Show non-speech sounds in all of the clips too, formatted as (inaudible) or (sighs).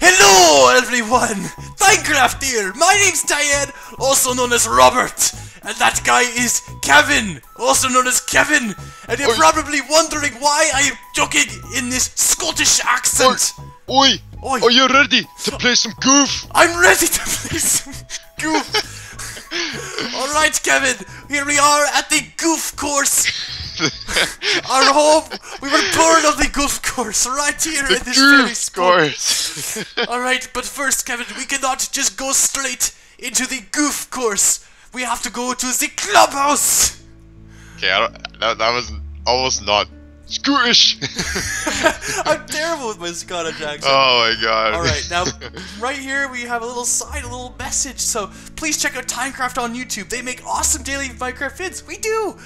Hello, everyone! Tynecraft here! My name's Tyan, also known as Robert! And that guy is Kevin, also known as Kevin! And you're Oi. probably wondering why I am joking in this Scottish accent! Oi! Oi. Are you ready to play some goof? I'm ready to play some goof! (laughs) Alright, Kevin, here we are at the goof course! Our home! We were born on the golf course, right here in this very course. (laughs) Alright, but first, Kevin, we cannot just go straight into the goof course. We have to go to the clubhouse. okay, I don't, that, that was almost not Scottish. (laughs) I'm terrible with my Scottish accent. oh my god. Alright, now, (laughs) right here we have a little sign, a little message. So please check out Tynecraft on YouTube. They make awesome daily Minecraft vids. We do.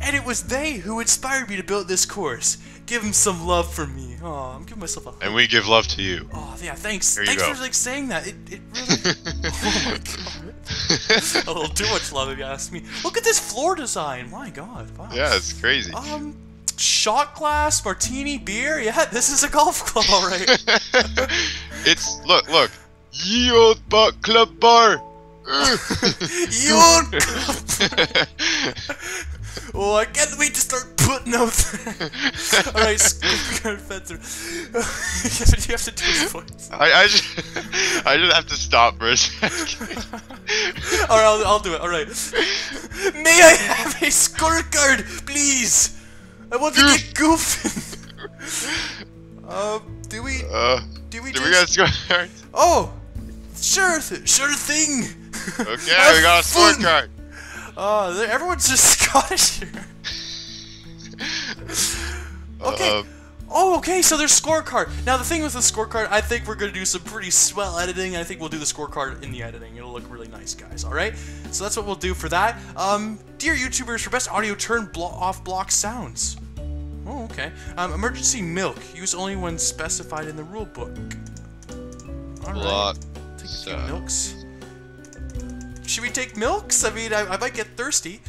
And it was they who inspired me to build this course. Give them some love from me. Oh, I'm giving myself a. and we give love to you. Oh yeah, thanks. Here thanks for like saying that. It, it really. oh my god. a little too much love if you ask me. Look at this floor design. My god. Wow. yeah, it's crazy. Um, shot glass, martini, beer. Yeah, this is a golf club, all right. (laughs) it's look, look. Ye old butt club bar. (laughs) you. Oh, (laughs) I can't wait to start putting out there. (laughs) all right, (laughs) Scoopy Fencer. Kevin, (laughs) you have to do his voice. I, I just, I just have to stop for a second. All right, I'll, I'll do it. All right. May I have a scorecard, please? I want to get goofing. um, do we? Uh, Do we do just? we got a scorecard? Oh, sure, th sure thing. Okay, we got a scorecard. Oh, there- everyone's just (laughs) Scottish here. Okay. Uh, Oh, okay, so there's scorecard. Now, the thing with the scorecard, I think we're gonna do some pretty swell editing. I think we'll do the scorecard in the editing. It'll look really nice, guys. All right. So that's what we'll do for that. Um, dear YouTubers, for best audio, turn blo- off block sounds. Oh, okay. Um, emergency milk. Use only when specified in the rule book. All right. block. Take a few milks. Should we take milks? I mean, I, I might get thirsty.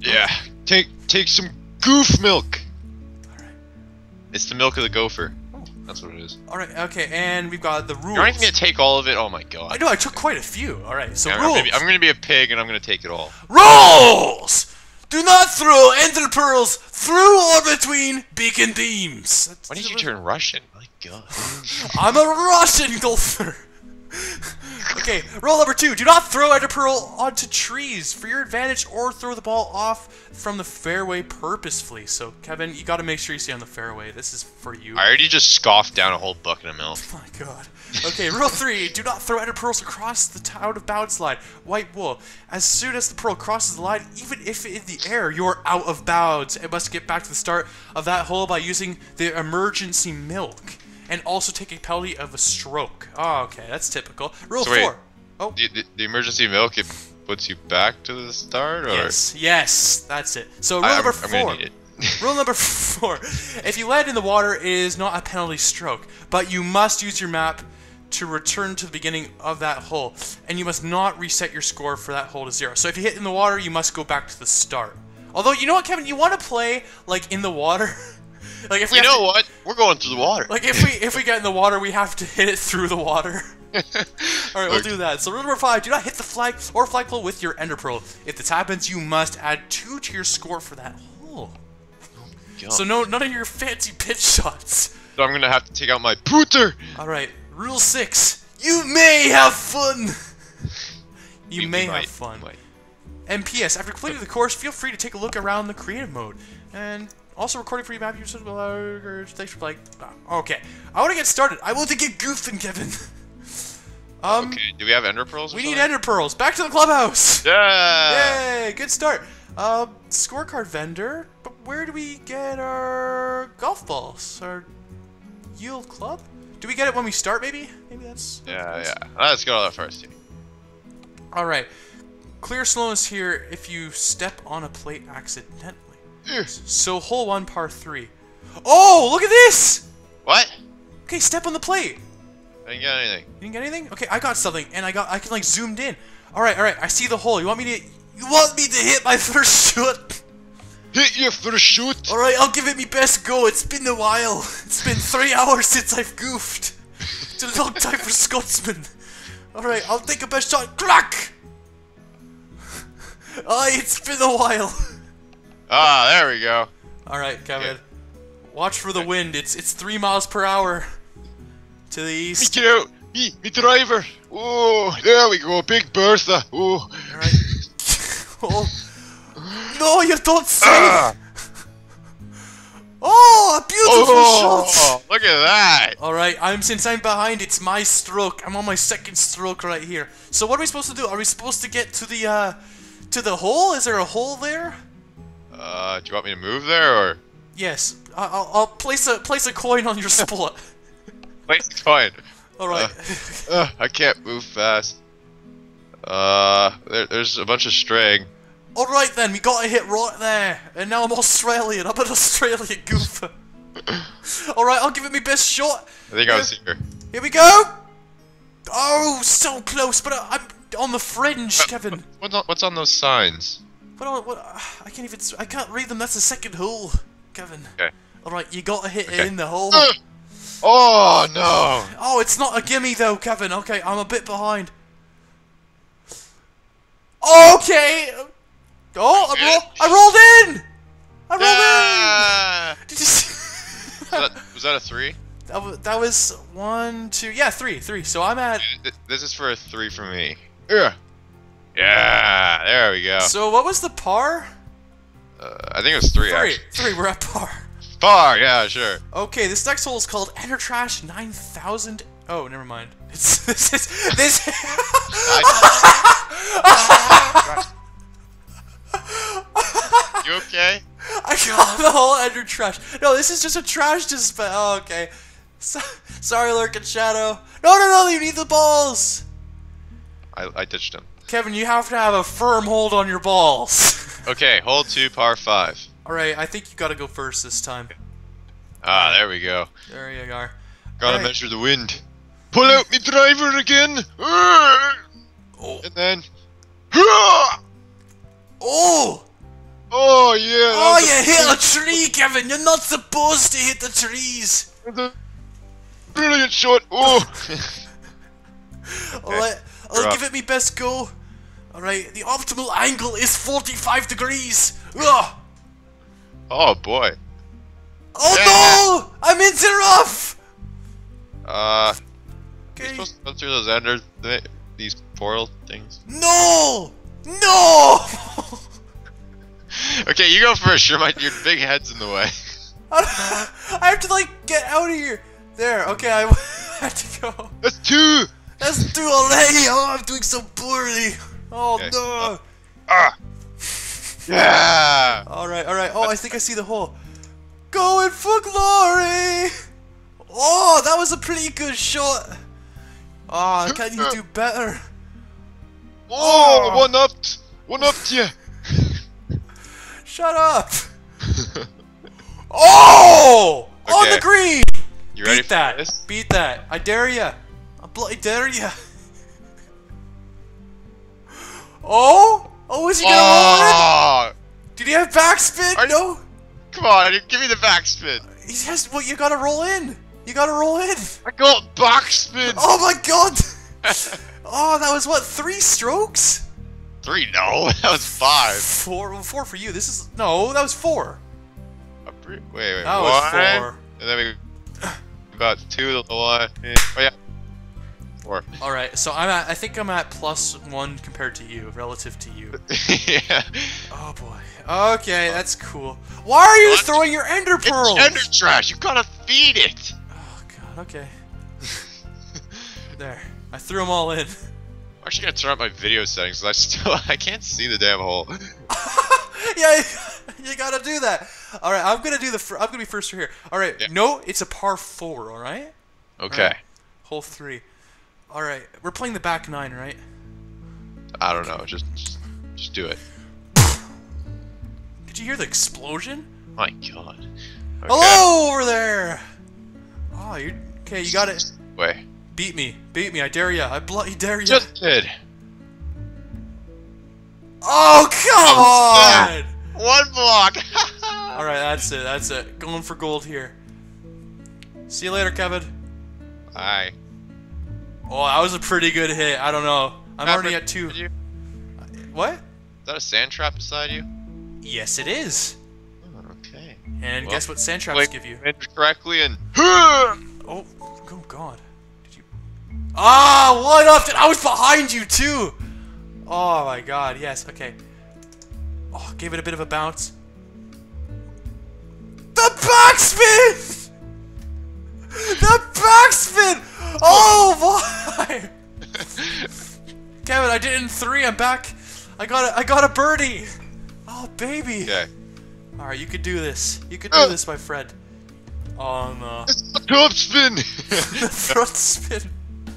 Yeah, take take some goof milk. Alright. It's the milk of the gopher. Oh. That's what it is. All right. Okay, and we've got the rules. You're not even gonna take all of it. Oh my god. I know. I took quite a few. All right. So Yeah, I'm, rules. gonna be, I'm gonna be a pig and I'm gonna take it all. Rules! Do not throw ender pearls through or between beacon beams. That's- Why did you turn Russian? My god. (laughs) I'm a Russian golfer. (laughs) okay, rule number two: Do not throw ender pearl onto trees for your advantage, or throw the ball off from the fairway purposefully. So, Kevin, you got to make sure you stay on the fairway. This is for you. I already just scoffed down a whole bucket of milk. Oh (laughs) my god. Okay, rule three: Do not throw ender pearls across the out of bounds line. White wool. As soon as the pearl crosses the line, even if in the air, you're out of bounds and must get back to the start of that hole by using the emergency milk, and also take a penalty of a stroke. Oh, okay, that's typical. Rule So wait. four. Oh. The, the, the emergency milk it puts you back to the start, or Yes, yes, that's it. So rule I, number I'm four. gonna need it. (laughs) Rule number four: If you land in the water, it is not a penalty stroke, but you must use your map to return to the beginning of that hole, and you must not reset your score for that hole to zero. So if you hit in the water, you must go back to the start. Although you know what, Kevin, you want to play like in the water. (laughs) like if we You know to- what? We're going through the water. Like if we if we get in the water, we have to hit it through the water. (laughs) All right, we'll do that. So rule number five: Do not hit the flag or flagpole with your ender pearl. If this happens, you must add two to your score for that hole. God. So no, none of your fancy pitch shots. So I'm gonna have to take out my pooter. All right, rule six: You may have fun. (laughs) You, may might, have fun. And P.S. After completing the course, feel free to take a look around the creative mode. And also recording for you, map users. Thanks for like. Okay, I want to get started. I want to get goofing, Kevin. (laughs) um, Okay, do we have ender pearls? we need ender pearls. Back to the clubhouse. Yeah. Yay! Good start. Um, scorecard vendor. But where do we get our golf balls? Our yield club? Do we get it when we start? Maybe. Maybe that's. Yeah, yeah. Let's go to that first team. All right. Clear slowness here if you step on a plate accidentally. So hole one, par three. Oh, look at this! What? Okay, step on the plate. I didn't get anything. You didn't get anything? Okay, I got something, and I got I can like zoomed in. All right, all right. I see the hole. You want me to? You want me to hit my (laughs) first shot? Hit your first shoot. All right, I'll give it me best go. It's been a while. It's been three (laughs) hours since I've goofed. It's a long time for Scotsman. Alright, I'll take a best shot. Crack! (laughs) Aye, it's been a while. Ah, there we go. Alright, Kevin. Watch for the wind. It's it's three miles per hour to the east. get out. Me, me driver. Oh, there we go. Big Bertha. Oh. Alright. (laughs) oh. No, you don't say! Ah. Oh, a beautiful shot! Oh, look at that. Alright, I'm since I'm behind, it's my stroke. I'm on my second stroke right here. So what are we supposed to do? Are we supposed to get to the uh to the hole? Is there a hole there? Uh, do you want me to move there or? Yes. I- I'll, I'll place a place a coin on your spot. Wait, it's fine. Alright. Uh, I can't move fast. Uh, there, there's a bunch of string. Alright then, we gotta hit right there. And now I'm Australian. I'm an Australian goofer. (laughs) Alright, I'll give it my best shot. I think I was here. Here we go! Oh, so close, but I- I'm on the fringe, Kevin. What's on, what's on those signs? What, what, (sighs) I can't even. I can't read them. That's the second hole, Kevin. Okay. All right, you gotta hit it in the hole. Ugh. Oh no! Oh, it's not a gimme though, Kevin. Okay, I'm a bit behind. Okay. Oh, I, roll, I rolled in. I rolled Ah! in. Did you see? (laughs) Was that, was that a three? that, was, that was one, two, yeah, three, three. So I'm at. This is for a three for me. Yeah. Yeah. There we go. So what was the par? Uh, I think it was three, Three, actually. three. We're at par. Par, Yeah. Sure. Okay, this next hole is called Ender Trash 9000. Oh, never mind. (laughs) It's this is this. (laughs) You okay? I got the whole Ender Trash. No, this is just a trash disp. Oh, okay. So, sorry, Lurking Shadow. No, no, no, you need the balls. I, I ditched him. Kevin, you have to have a firm hold on your balls. (laughs) Okay. Hold two, par five. Alright, I think you gotta go first this time. Ah, there we go. There you are. Gotta Right. measure the wind. Pull out me driver again. Oh. And then. Oh! Oh yeah. Oh, you hit a tree, Kevin! You're not supposed to hit the trees! brilliant shot. Oh. (laughs) Alright, I'll give it me best go. Alright, the optimal angle is 45 degrees! Ugh! oh boy. Oh Yeah. no! I'm into rough! Uh, you're Okay. supposed to go through those ender th- these portal things. No! No! (laughs) Okay, you go first. Your my your big head's in the way. (laughs) I have to like get out of here. There, okay, I (laughs) have to go. That's two. That's too already. Oh, I'm doing so poorly. Oh Okay, no! Uh, ah. (laughs) Yeah. All right, all right. Oh, I think I see the hole. Going for glory. Oh, that was a pretty good shot. Oh, (laughs) can you do better? Oh, ah. one up. One up to you. (laughs) Shut up. Oh! On the green. You ready Beat for that. this? Beat that. I dare ya. I bloody dare ya. Oh? Oh, is he gonna roll it? Oh, Did he have backspin? Are you- no. come on! Give me the backspin. He has. Well, you gotta roll in. You gotta roll in. I got backspin. Oh my god. (laughs) Oh, that was what? Three strokes? Three? No, (laughs) that was five. Four. Well, four for you. This is no. That was four. Wait, wait. That was four. And then we about two. The one. Oh yeah. Four. (laughs) All right. So I'm at. I think I'm at plus one compared to you, relative to you. (laughs) yeah. Oh boy. Okay, that's cool. Why are you What? throwing your ender pearls? It's ender trash. You gotta feed it. Oh god. Okay. (laughs) There. I threw them all in. I'm actually gonna turn up my video settings I still I can't see the damn hole. yeah, you gotta do that. All right, I'm gonna do the. I'm gonna be first here. All right. Yeah. No, it's a par four. All right. Okay. Hole three. All right. We're playing the back nine, right? I don't know. Just, just just do it. Did you hear the explosion? My God. Okay. Hello over there. Oh, you okay? You got it. Wait. Beat me. Beat me. I dare you! I bloody dare you! Just did. Oh come on! One block. (laughs) All right, that's it. That's it. Going for gold here. See you later, Kevin. Hi. Oh, that was a pretty good hit. I don't know. I'm Map already at two. What? Is that a sand trap beside you? Yes, it is. Oh, okay. And Well, guess what sand traps give you? correctly and. (gasps) Oh, oh God. Did you? Ah, what up? I was behind you too. Oh my God. Yes. Okay. Oh, gave it a bit of a bounce. The backspin. The backspin. Oh boy. (laughs) Kevin, I did it in three. I'm back. I got a, I got a birdie. Oh baby. All right, you could do this. You could do Uh. this, my friend. Oh no. It's a top spin! the front spin.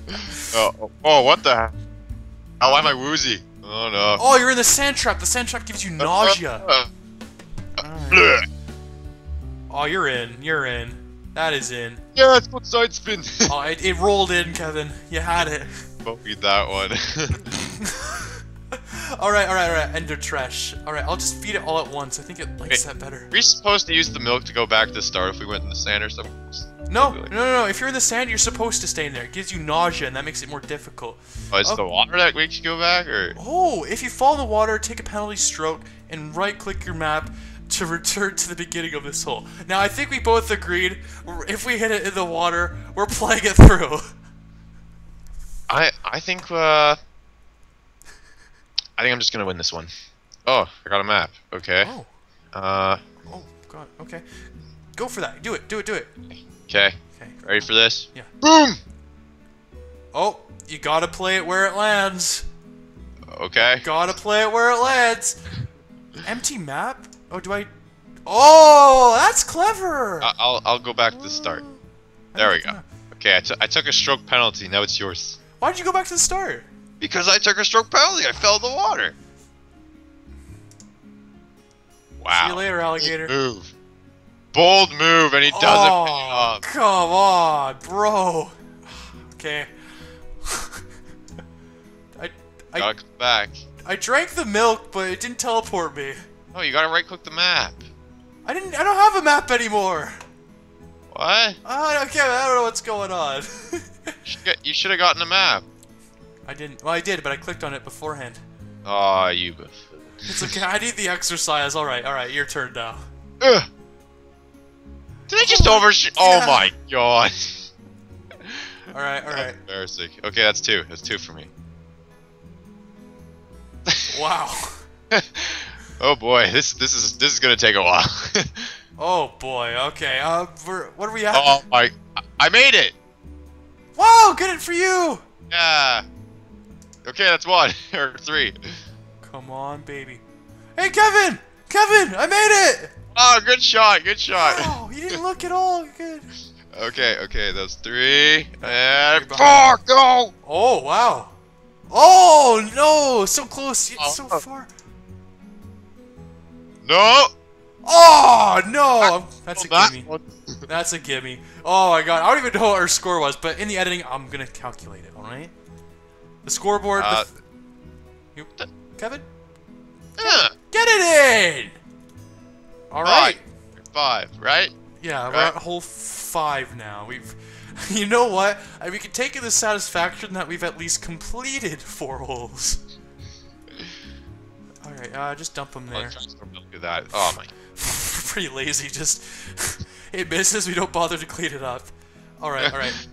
(laughs) oh, (laughs) oh, oh, what the heck? Oh, why am I woozy? Oh no. Oh, you're in the sand trap. The sand trap gives you nausea. Uh, bleh. Oh, you're in. You're in. That is in. yeah, it's what side spin. (laughs) Oh, it, it rolled in, Kevin. You had it. Bogeyed that one. (laughs) all right, all right, all right. Ender trash. All right, I'll just feed it all at once. I think it likes Wait. that better. Are we supposed to use the milk to go back to the start if we went in the sand or something? No, no, no, no. If you're in the sand, you're supposed to stay in there. It gives you nausea, and that makes it more difficult. Oh, it's Oh. the water that makes you go back, or Oh, if you fall in the water, take a penalty stroke and right-click your map to return to the beginning of this hole. Now, I think we both agreed if we hit it in the water, we're playing it through. (laughs) I I think uh I think I'm just gonna win this one. Oh, I got a map. Okay. Oh, Uh, oh, God. Okay, go for that. Do it. Do it. Do it. okay. Okay. Ready for this? Yeah. Boom. Oh, you gotta play it where it lands. Okay. Gotta play it where it lands. Empty map? Oh, do I? Oh, that's clever. I- I'll I'll go back to the start. Oh. There we go. Okay, I, I took a stroke penalty. Now it's yours. Why did you go back to the start? Because I took a stroke penalty. I fell in the water. Wow. See you later, alligator. Move. Bold move, and he doesn't oh, come on, bro. Okay. (laughs) I, I, back. I drank the milk, but it didn't teleport me. Oh, you gotta right click the map. I didn't. I don't have a map anymore. What? I don't care. I don't know what's going on. (laughs) You should have gotten a map. I didn't. Well, I did, but I clicked on it beforehand. Aw, you. It's okay. I need the exercise. All right. All right. Your turn now. Ugh. Did I just oh overshoot? Oh yeah. my god. (laughs) All right. All right. That's embarrassing. Okay, that's two. That's two for me. (laughs) Wow. Oh boy, this this is this is gonna take a while. (laughs) Oh boy. Okay. Uh, what are we at? oh my! I- made it. Wow. Good for you. Yeah. Okay, that's one (laughs) or three. Come on, baby. Hey, Kevin. Kevin, I made it. Oh, good shot. Good shot. Oh, you didn't (laughs) look at all good. Okay, okay, that's three and four. Go. Oh wow. Oh no, so close, yet so Oh. far. No. Oh no, that's a that gimme. one- (laughs) That's a gimme. Oh my god, I don't even know what our score was, but in the editing, I'm gonna calculate it. All right. The scoreboard. Uh, the you, Kevin, Yeah. get it in. All right. Five, right? Yeah, we're Right. at hole five now. We've, (laughs) you know what? Uh, We can take it the satisfaction that we've at least completed four holes. All right, uh, just dump them there. transfer milk, do that. Oh my. (laughs) Pretty lazy. Just (laughs) it misses. We don't bother to clean it up. All right, all right.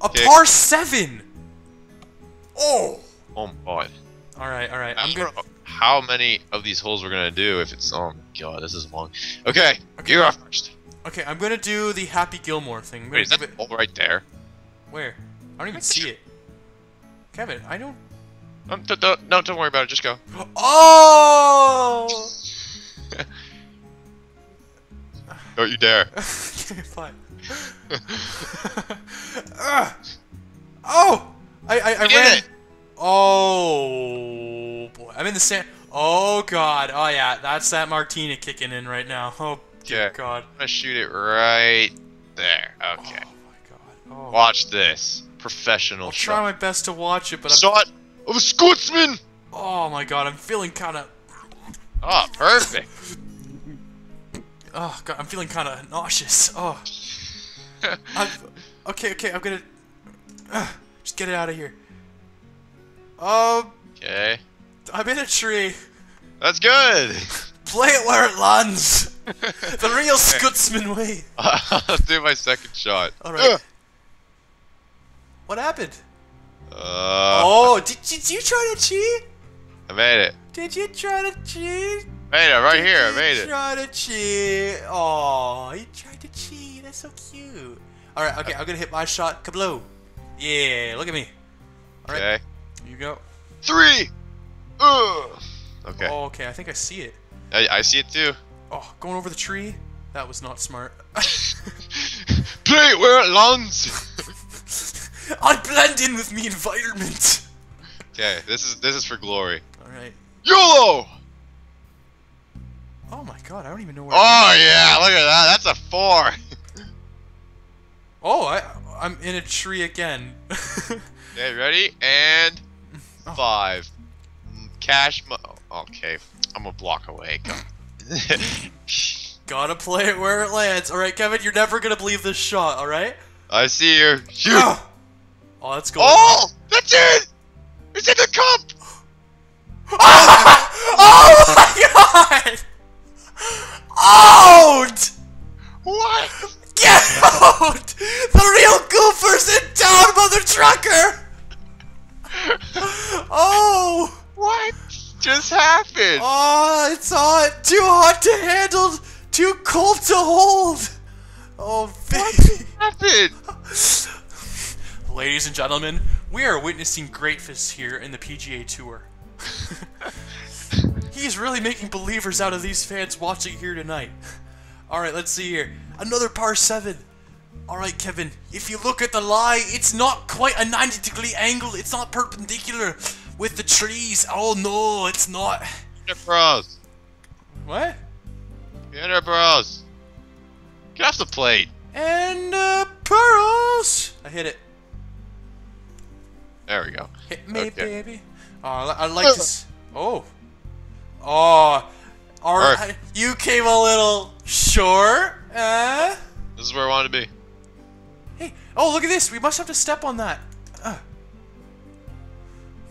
A Okay. par seven. Oh. Oh boy. All right, all right. I I'm don't good. know how many of these holes we're gonna do if it's. Oh my god, this is long. Okay, okay. you're off first. Okay, I'm gonna do the Happy Gilmore thing. Wait, is that it hole right there? where? I don't even see it. Kevin, I don't. Um, no, don't worry about it. Just go. Oh! (laughs) Don't you dare. (laughs) okay, fine. (laughs) Oh! I, I, I ran. it. Oh boy, I'm in the sand. Oh god. Oh yeah, that's that Martina kicking in right now. Oh god. I'm gonna shoot it right there. Okay. Oh my god. Oh. Watch this. Professional I'll try my best to watch it, but I'm. Shot of a Scotsman! Oh my god, I'm feeling kind of. Oh, perfect. (laughs) Oh god, I'm feeling kind of nauseous. Oh. (laughs) I'm, okay, okay, I'm gonna. Uh, Just get it out of here. Um, Okay. I'm in a tree. That's good. Play it where it lands. (laughs) The real Scotsman way. I'll do my second shot. All right. Ugh. What happened? Uh, Oh, did, did you try to cheat? I made it. Did you try to cheat? Made it right here. I Did made it. Try to cheat. Oh, you tried to cheat. That's so cute. All right. Okay, I'm gonna hit my shot. Kablow. Yeah. Look at me. All right. Okay. You go. Three. Ugh. Okay. Oh, okay. I think I see it. I, I see it too. Oh, going over the tree. That was not smart. (laughs) (laughs) Play where it lands. I blend in with me environment. okay. This is this is for glory. All right. YOLO. Oh my god, I don't even know where. Oh yeah. Look at that. That's a four. Oh, I I'm in a tree again. (laughs) Okay. Ready and Oh. five. Cash. Mo- okay. I'm a block away. Come. (laughs) Gotta play it where it lands. All right, Kevin, you're never gonna believe this shot. All right. I see you. Shoot. Ah! Oh, that's going. Oh, that's it. And gentlemen, we are witnessing greatness here in the PGA Tour. (laughs) He's really making believers out of these fans watching here tonight. Alright, let's see here. Another par 7. Alright, Kevin, if you look at the lie, it's not quite a 90 degree angle. It's not perpendicular with the trees. Oh no, it's not. Get bros. What? Bros. Get off the plate. And, uh, pearls! I hit it. There we go. Hit me, Okay. baby. Oh, I li- I like to. s- Oh. Oh. Alright. Alright. You came a little short. Uh. This is where I wanted to be. Hey. Oh, look at this. We must have to step on that. Uh.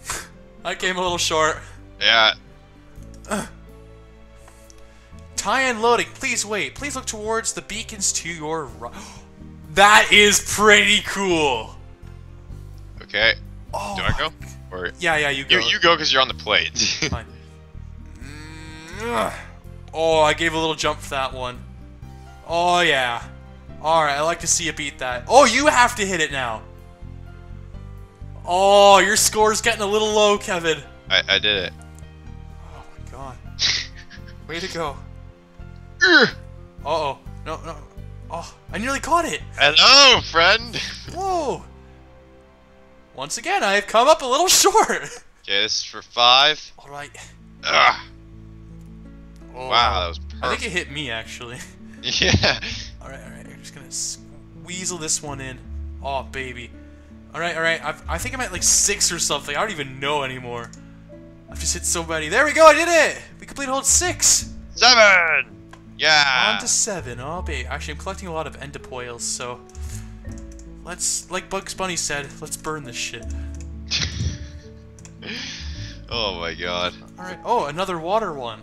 (laughs) I came a little short. Yeah. Tie and loading. Please wait. Please look towards the beacons to your right. (gasps) That is pretty cool. Okay. Oh. Do I go? Or Yeah, yeah, you go. you you go because you're on the plate. (laughs) Fine. Mm, Oh, I gave a little jump for that one. Oh, yeah. Alright, I like to see you beat that. Oh, you have to hit it now. Oh, your score's getting a little low, Kevin. I I did it. Oh my god. (laughs) Way to go. Ugh. (laughs) Uh-oh. No, no. Oh, I nearly caught it. Hello, friend. Whoa. Once again, I have come up a little (laughs) short. Okay, this is for five. Alright. Ugh. Oh, Wow, that was perfect. I think it hit me, actually. (laughs) Yeah. Alright, alright, I'm just gonna s- weasel this one in. Oh, baby. Alright, alright, I've- I think I'm at like six or something. I don't even know anymore. I've just hit so many. There we go, I did it! We completed hold six! Seven. Yeah. On to seven. Oh, baby. Actually, I'm collecting a lot of endopoils, so. Let's, like Bugs Bunny said, let's burn this shit. (laughs) oh my god. Alright, oh, another water one.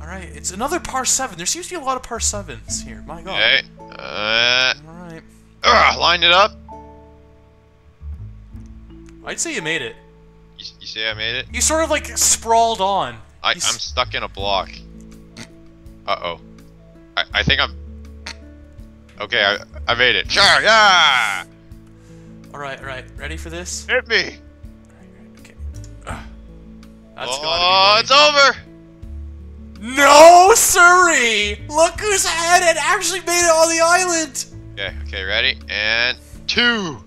Alright, it's another par seven. There seems to be a lot of par sevens here. My god. Okay. Uh. Alright. Ugh, line it up. I'd say you made it. You, you say I made it? You sort of like sprawled on. I, I'm stuck in a block. Uh oh. I, I think I'm. Okay, I, I made it. Sure, yeah! Alright, alright. Ready for this? Hit me! Alright, okay. Ugh. That's oh, it's over! No, siree! Look who's ahead and actually made it on the island! Okay, okay, ready? And two!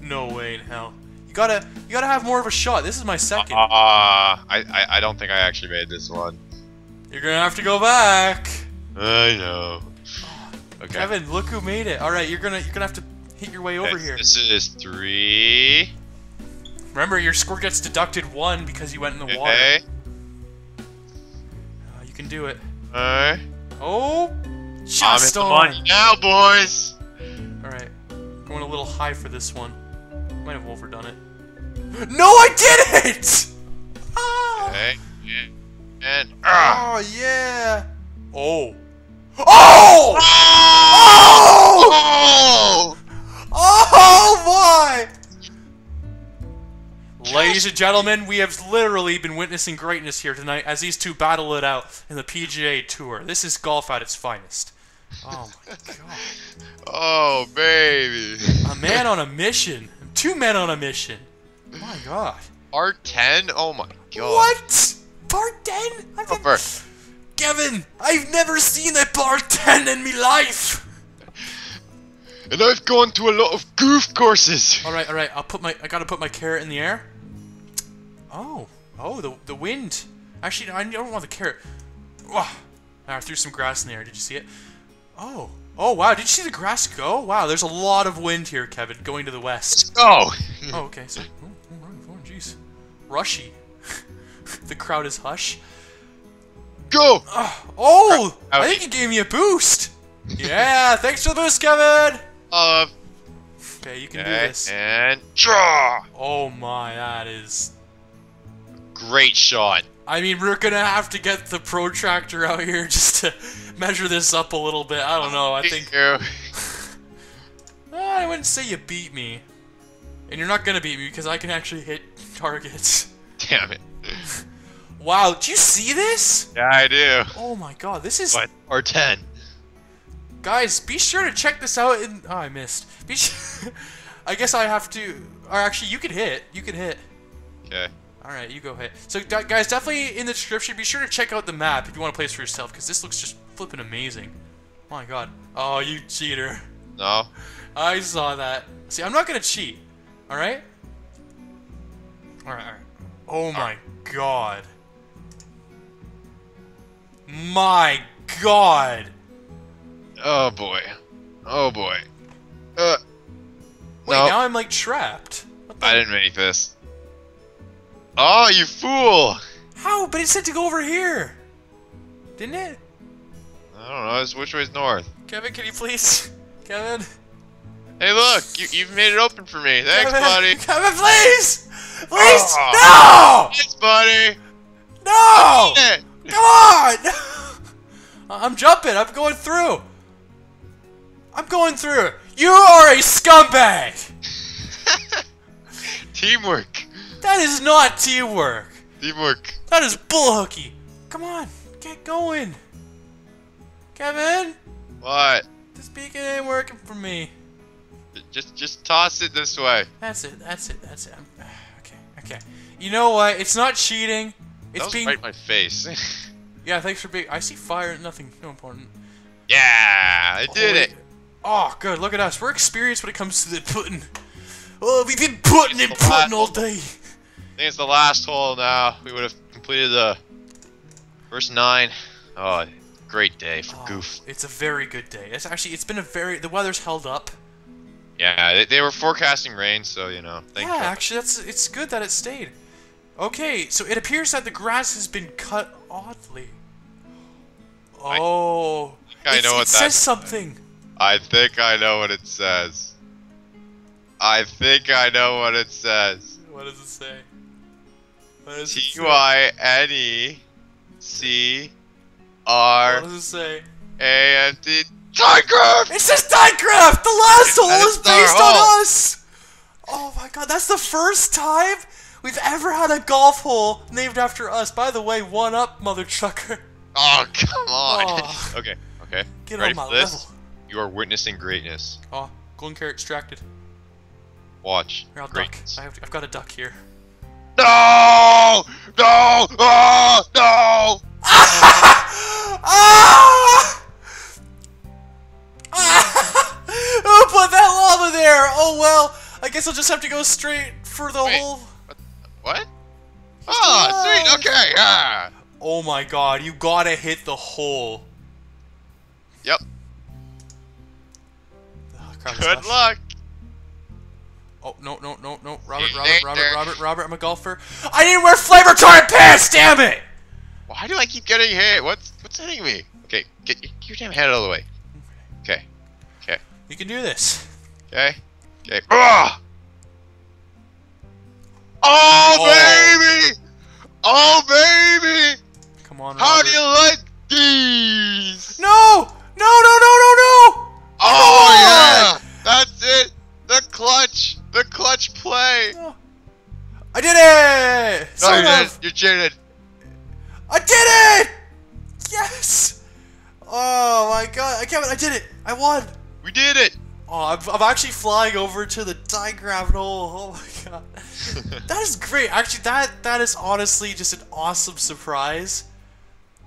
No way in hell. You gotta, you gotta have more of a shot. This is my second. Ah, I, I, I don't think I actually made this one. You're gonna have to go back. I know. Okay. Kevin, look who made it. All right, you're gonna, you're gonna have to hit your way over okay, here. This is three. Remember, your score gets deducted one because you went in the water. Okay. Uh, you can do it. Alright. Oh, I'm in just the on. now, boys! All right, going a little high for this one. Might have Wolfer done it. (gasps) No, I did it! Ah! Okay. And, and ah. Oh, yeah. Oh. Oh! Oh! Oh! Oh, boy! Ladies and gentlemen, we have literally been witnessing greatness here tonight as these two battle it out in the PGA Tour. This is golf at its finest. Oh my god. Oh, baby. A man on a mission. Two men on a mission. Oh my god. Part 10? Oh my god. What? Part 10? I've been- first. Kevin, I've never seen a part 10 in my life. And I've gone to a lot of goof courses. All right, all right. I'll put my. I gotta put my carrot in the air. Oh, oh, the the wind. Actually, I don't want the carrot. Oh, I threw some grass in the air. Did you see it? Oh, oh, wow. Did you see the grass go? Wow, there's a lot of wind here, Kevin, going to the west. Oh! Oh, okay. So, oh, oh, oh, jeez, rushy. (laughs) the crowd is hush. Go! Oh, I think you gave me a boost. Yeah, (laughs) thanks for the boost, Kevin. Uh, Okay, you can do this. and draw! Oh my, that is Great shot. I mean, we're gonna have to get the protractor out here (laughs) just to measure this up a little bit. I don't know. I think. Uh, (laughs) I wouldn't say you beat me, and you're not gonna beat me because I can actually hit targets. Damn it. Wow, do you see this? Yeah, I do. Oh my god, this is What? Or 10. guys. Be sure to check this out. In oh, I missed. Be (laughs) sure. I guess I have to. Or actually, you could hit. You could hit. Okay. All right, you go hit. So, guys, definitely in the description, be sure to check out the map if you want to play this for yourself, because this looks just flipping amazing. Oh my god. Oh, you cheater. No? (laughs) I saw that. See, I'm not gonna cheat. Oh All right. All right. All right. Oh my god. My god. Oh boy. Oh boy. Uh, Wait, No. now I'm like trapped. I didn't make this. Oh, you fool! How? But it said to go over here. Didn't it? I don't know, it's which way's north? Kevin, can you please? (laughs) Kevin. Hey look, you, you've made it open for me. Thanks, Kevin, buddy. (laughs) Kevin, please! Please! Oh. Thanks, buddy. No! Come on! (laughs) I'm jumping. I'm going through. I'm going through. You are a scumbag. (laughs) Teamwork. That is not teamwork. Teamwork. That is bullhooky. Come on, get going. Kevin, What? this beacon ain't working for me. Just just toss it this way. That's it. That's it. That's it. I'm, (sighs) okay. Okay. You know what? It's not cheating. That It's was being. right in my face. (laughs) (laughs) Yeah. Thanks for being. I see fire. Nothing. No important. yeah, I did Oh, it. Oh, good. Look at us. We're experienced when it comes to the putting. Oh, we've been putting and It's a lot. putting all day. I think it's the last hole now. We would have completed the first nine. Oh, great day for Oh, Goof. It's a very good day. It's actually. It's been a very. The weather's held up. Yeah, they, they were forecasting rain, so you know. Thank yeah, God. actually, that's. It's good that it stayed. Okay, so it appears that the grass has been cut oddly. Oh. I it's- know it what says something. I think I know what it says. I think I know what it says. What does it say? What does it say? Y N E C What does it say? A N T. Tiger! It says Tynecraft! The last hole is based on us! Oh my god, that's the first time we've ever had a golf hole named after us. By the way, one up, mother trucker. Oh, come on. Oh. (laughs) Okay, okay. Get Ready on my this? level. You are witnessing greatness. Oh, golden carrot extracted. Watch. Here, I'll duck. I have, I've got a duck here. No! No! Oh, no! (laughs) Ah! Ah! (laughs) Who put that lava there? Oh well, I guess I'll just have to go straight for the Wait. hole. What? Oh, sweet. Okay. Yeah. Oh my god, you gotta hit the hole. Yep. Oh, crap, Good it's luck. Oh no no no no Robert Hey, Robert Robert there. Robert Robert I'm a golfer. I didn't wear flame retardant pants. Damn it! Why do I keep getting hit? What's what's hitting me? Okay, get your, your damn head out of the way. Okay. Okay. You can do this. Okay. Okay. Ah! Oh, Oh. baby! Oh baby! Come on, How Robert. do you like these? No! No, no, no, no, no! Oh yeah! That's it! The clutch! The clutch play! I did it! No, Sort you of. didn't. You cheated. I did it! Yes! Oh my god, Kevin, I did it! I won! We did it! Oh, I'm, I'm actually flying over to the diagram hole. Oh my god. (laughs) that is great. Actually, that that is honestly just an awesome surprise.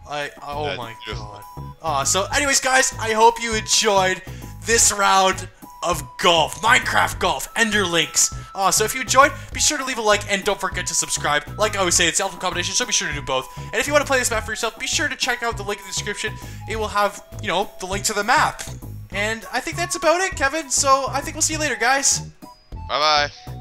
I oh That's my just- god. Uh, so anyways, guys, I hope you enjoyed this round of golf, Minecraft golf, Ender Links. Uh, so if you enjoyed, be sure to leave a like and don't forget to subscribe. Like I always say, it's self combination, so be sure to do both. And if you want to play this map for yourself, be sure to check out the link in the description. It will have, you know, the link to the map. And I think that's about it, Kevin. So I think we'll see you later, guys. Bye bye.